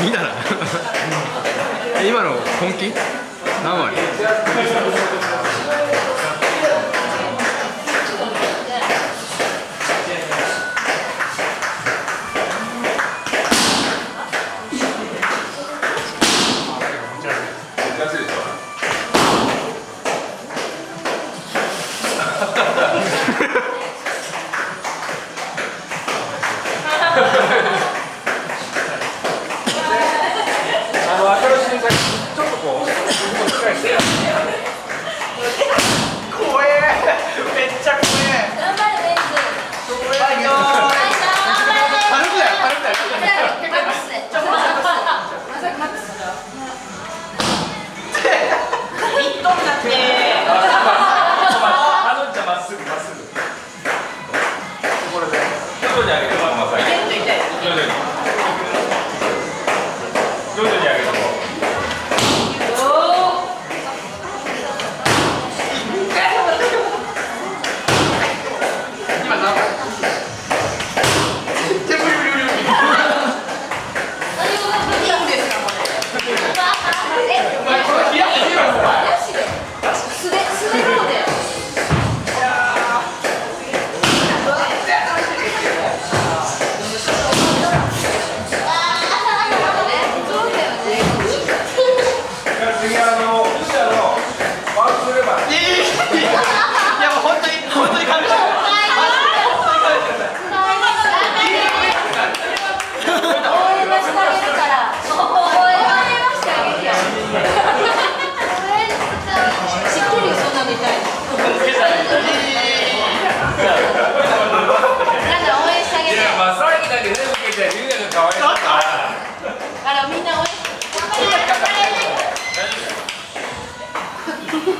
鬼だな。今の本気？何割 네.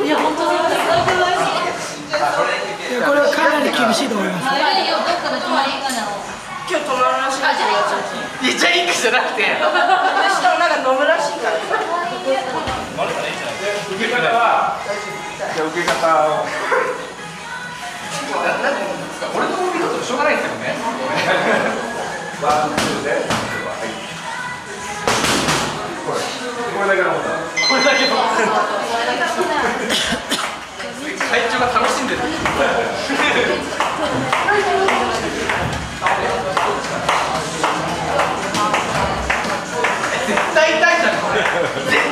いや本当にこれはかなり厳しいと思います。よ、どっかの決まりかな今日泊まるらしい。い、じゃなくて。私となんか飲むらしいから。受け方は、じゃ受け方を。俺の帯だとしょうがないですよね。ワンツーで。れだけのこれだけ。の会長が楽しんでる絶対痛いじゃんこれ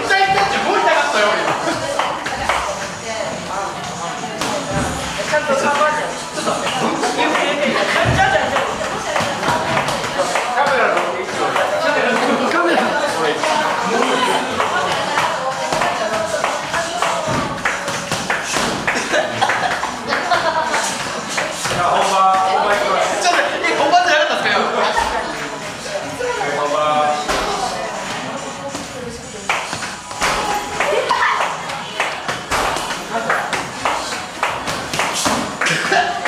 何?